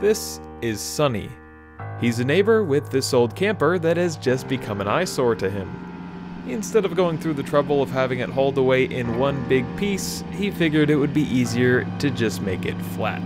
This is Sunny. He's a neighbor with this old camper that has just become an eyesore to him. Instead of going through the trouble of having it hauled away in one big piece, he figured it would be easier to just make it flat.